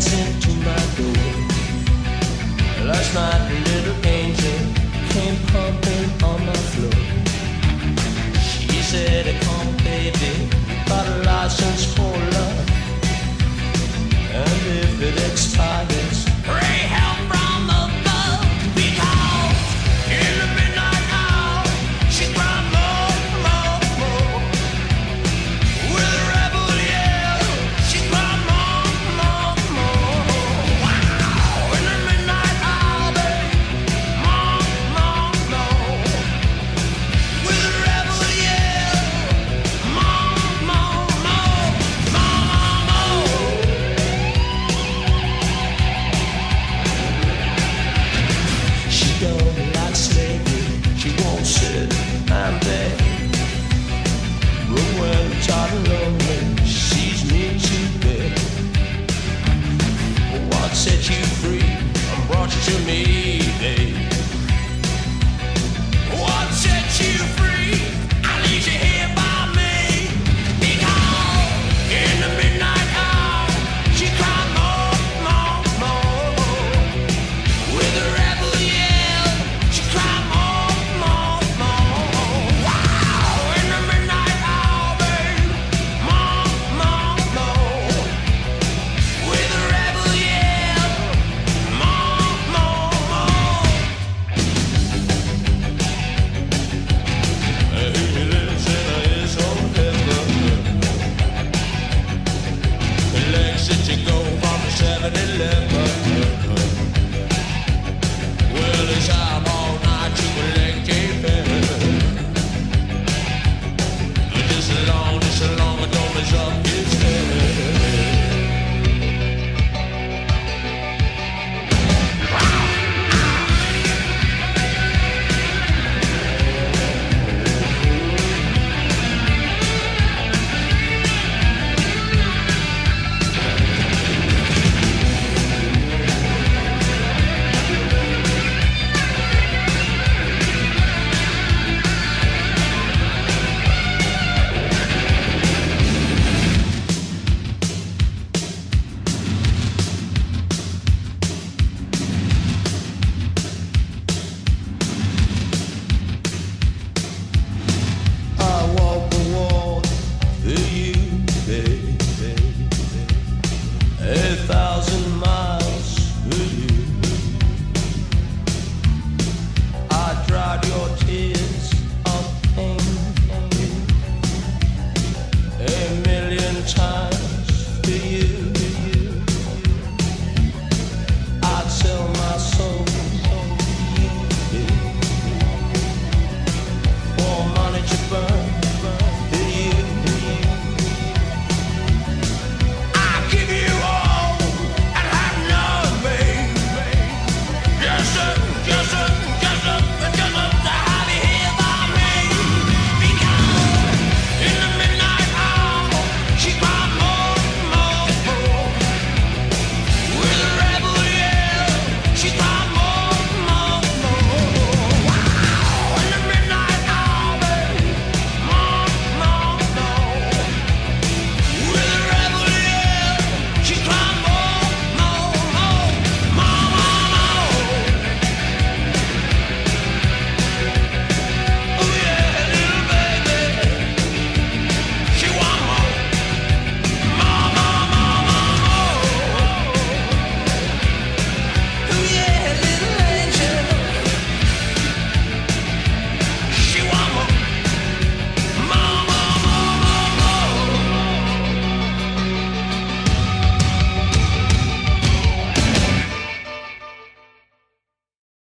dancing to my door. Last night, a little angel came pumping on my floor. She said, Come, baby, got a license for love. And if it expires, to me.